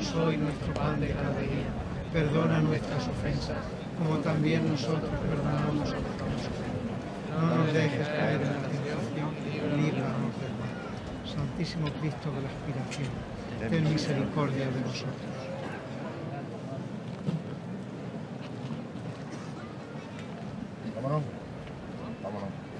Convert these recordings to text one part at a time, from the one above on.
Danos hoy nuestro pan de cada día, perdona nuestras ofensas, como también nosotros perdonamos a los que nos ofenden. No nos dejes caer en la tentación líbranos del mal. Santísimo Cristo de la aspiración, ten misericordia de nosotros. Vámonos. Vámonos. Vámonos.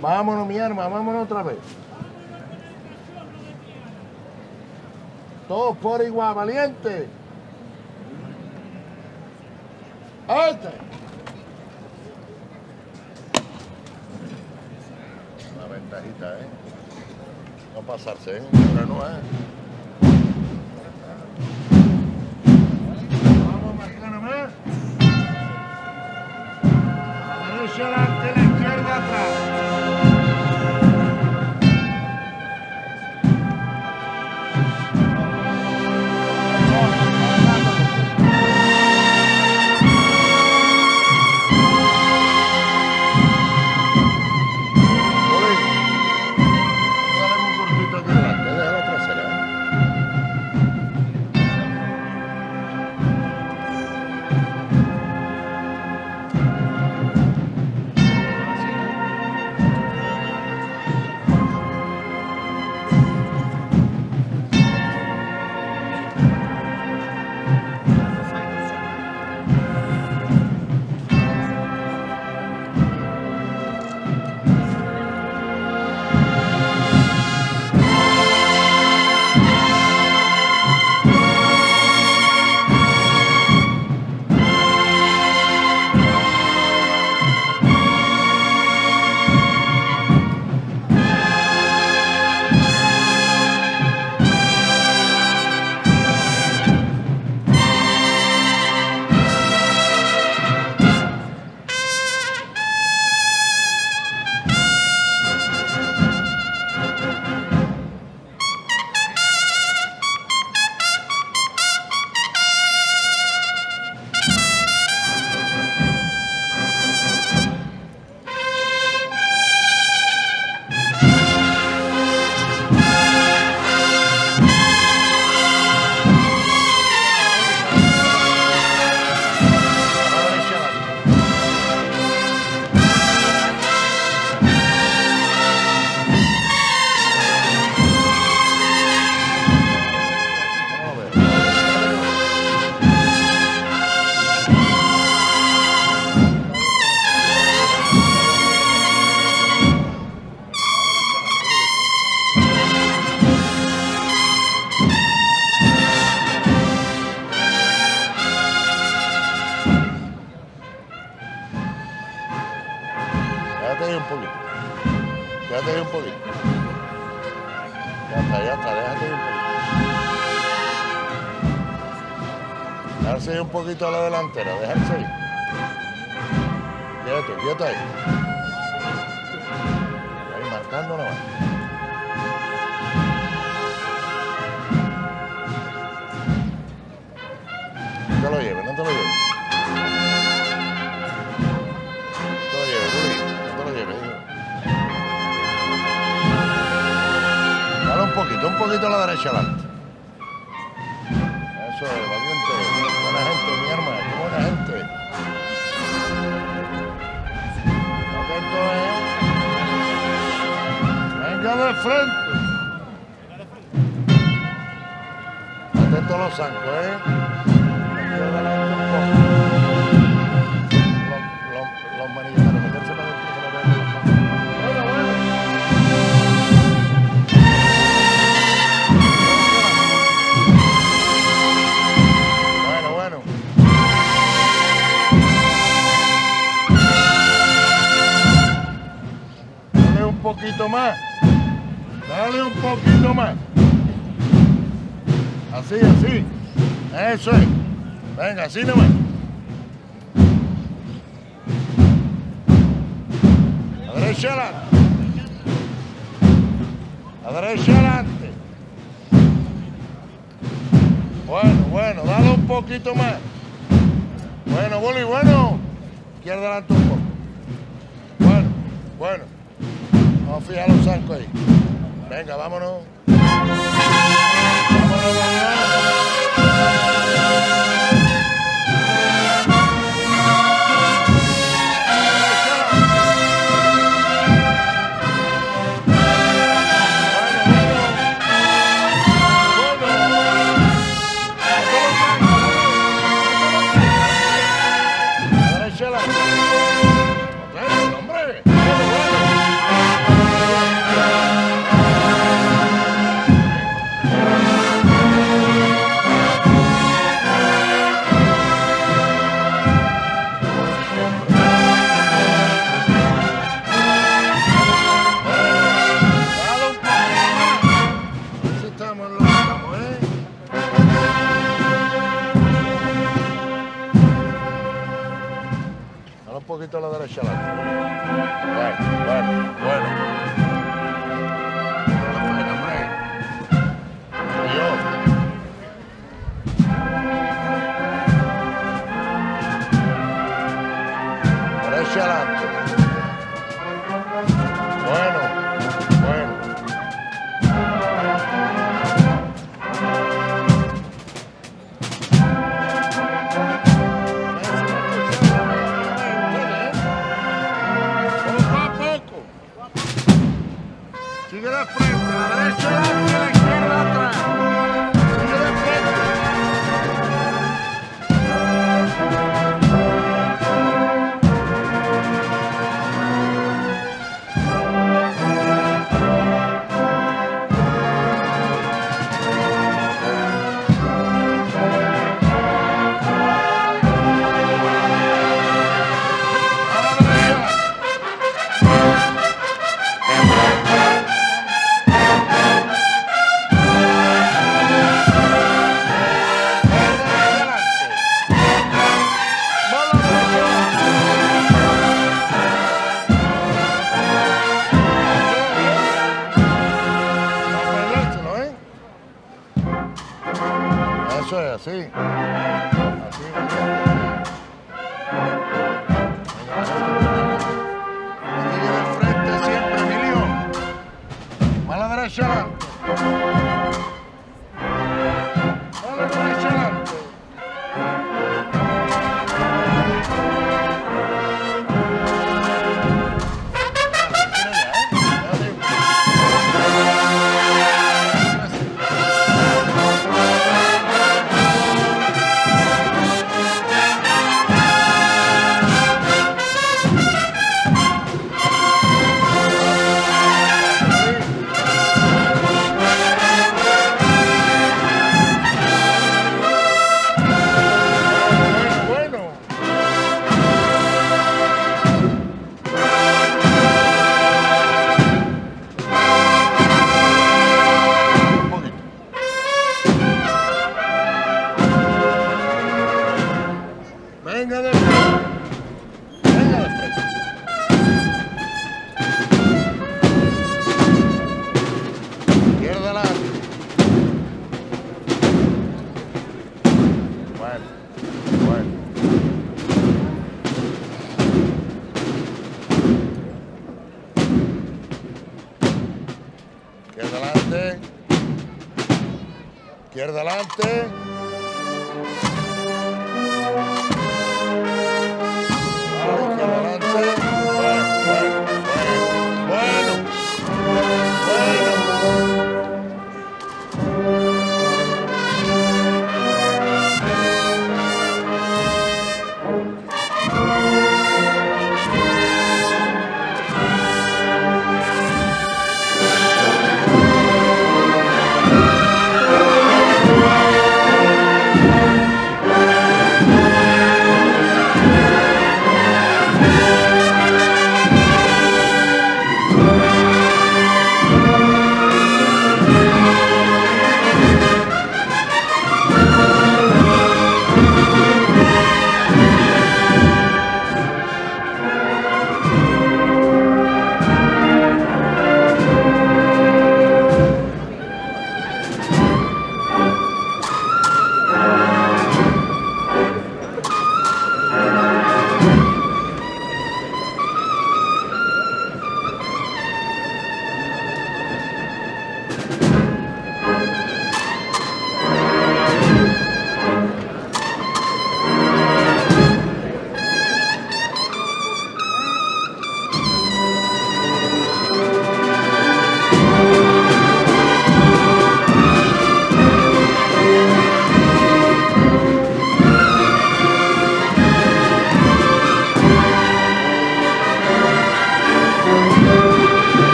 Vámonos, mi arma, vámonos otra vez. Todos por igual, valiente. ¡Este! Una ventajita, ¿eh? No pasarse, ¿eh? Ahora no, ¿eh? A poquito a la delantera, dejarse ir. Quieto, quieto ahí. Ahí marcando nomás. No te lo lleves, no te lo lleves. un poquito un poquito a la derecha adelante. Eso es, valiente. Buena gente, mi qué buena gente. Atento, eh. Venga de frente. Atento a los zancos, eh. Más. Dale un poquito más. Así, así. Eso es. Venga, así nomás. A derecha adelante. A adelante. Bueno, bueno, dale un poquito más. Bueno, Boli, bueno. Izquierda adelante un poco. Bueno, bueno. Vamos a fijar los zancos ahí. Venga, vámonos. Vámonos, vámonos. Sigue de frente, la derecha adelante, la izquierda atrás. Eso es así. Así, Sigue de frente siempre, Emilio. Más a la derecha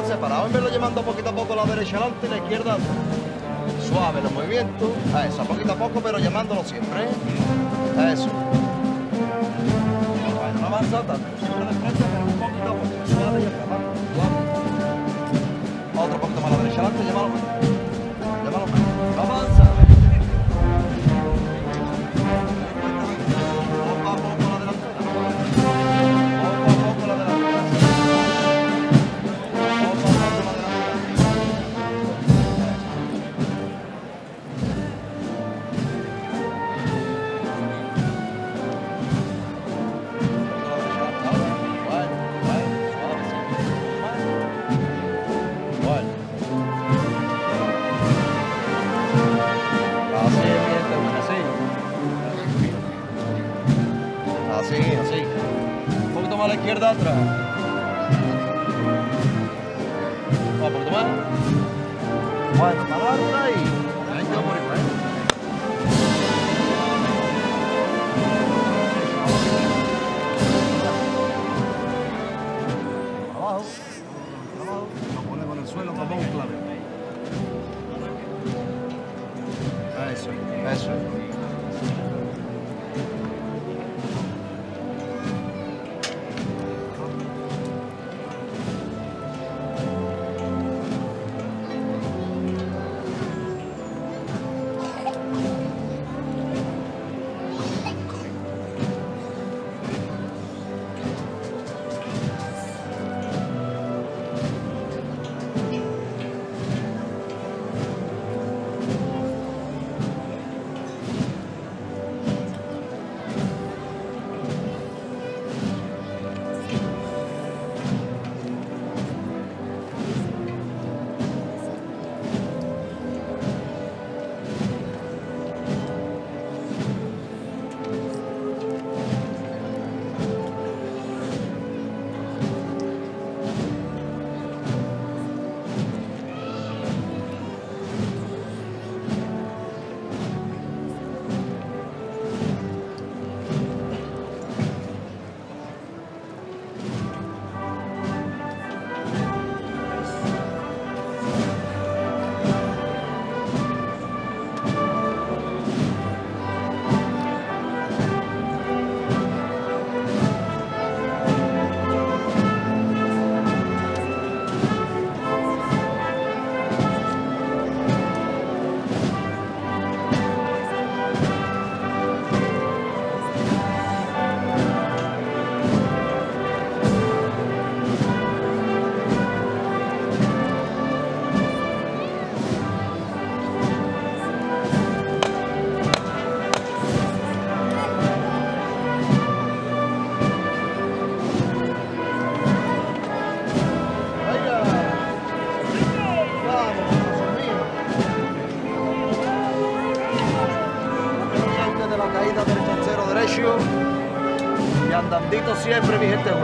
poco sin quedar separado, en vez de llevando poquito a poco la derecha adelante y la izquierda suave los movimientos, eso, poquito a poco, pero llamándolo siempre, ¿eh? eso. Bueno, no avanza tanto, un poquito a poco. Otro poquito más a la derecha adelante. Llámalo Así, así. Un poquito más a la izquierda atrás. Un poquito más. Bueno, para. Ahí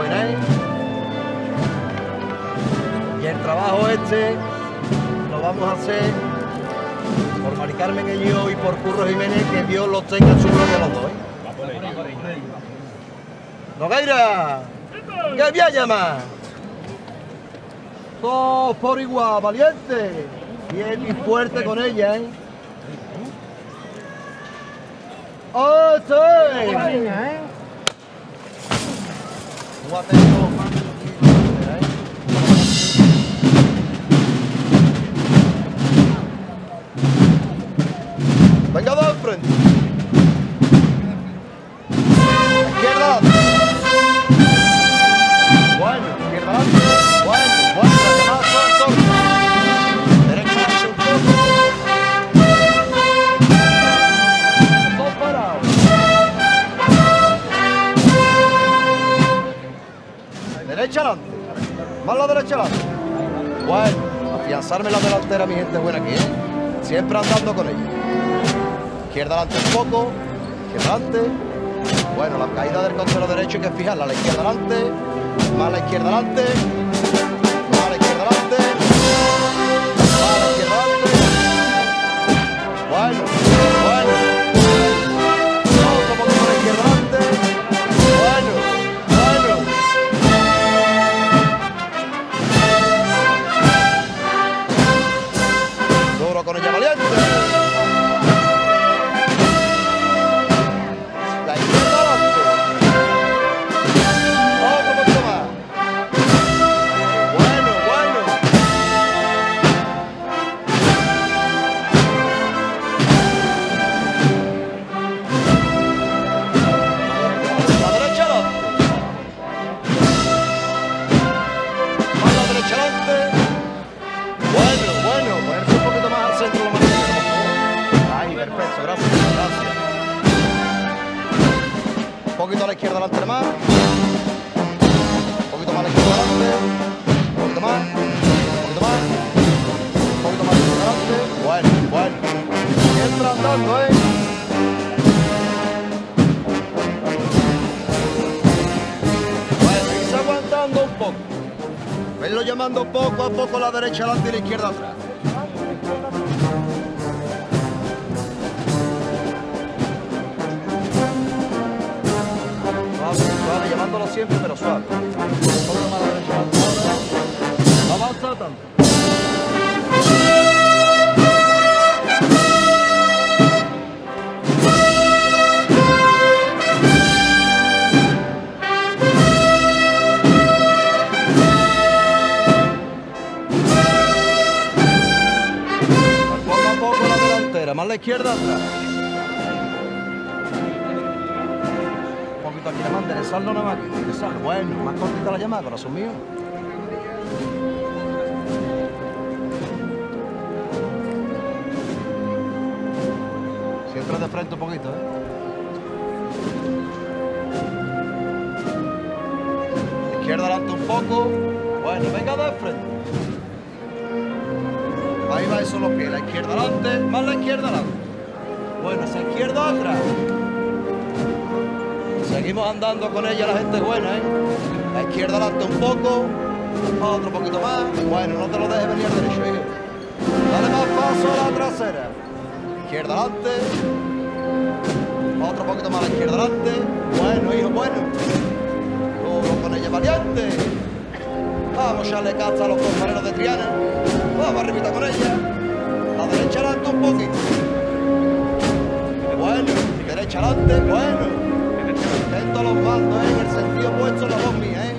¿eh? Y el trabajo este lo vamos a hacer por Mari Carmen Eño y por Curro Jiménez, que Dios los tenga en su gloria los dos, ¿eh? Nogueira, ¿qué bien llama? Todos por igual, valiente. Bien y fuerte con ella, ¿eh? ¡Oh, sí! What afianzarme la delantera, mi gente buena aquí, ¿eh? Siempre andando con ella. Izquierda adelante un poco. Izquierda adelante. Bueno, la caída del control derecho hay que fijarla. La izquierda adelante. Más la izquierda adelante. Llamando poco la derecha adelante y la izquierda atrás. Llamándolo siempre, pero suave. Un poco izquierda atrás. Un poquito aquí, más enderezarlo nada más. Bueno, más cortita la llamada, corazón mío. Siempre de frente un poquito, ¿eh? Izquierda adelante un poco. Bueno, venga de frente. Ahí va eso los pies, la izquierda adelante, más la izquierda adelante. Bueno, esa izquierda atrás. Seguimos andando con ella, la gente buena, ¿eh? La izquierda adelante un poco, otro poquito más. Bueno, no te lo dejes venir derecho, hijo. Dale más paso a la trasera. Izquierda adelante. Otro poquito más la izquierda adelante. Bueno, hijo, bueno. Con ella valiente. Vamos a echarle caza a los compañeros de Triana. Vamos arribita con ella. La derecha adelante un poquito. Bueno, derecha adelante, bueno. Intento los mandos, ¿eh? en el sentido puesto la voz mía, ¿eh?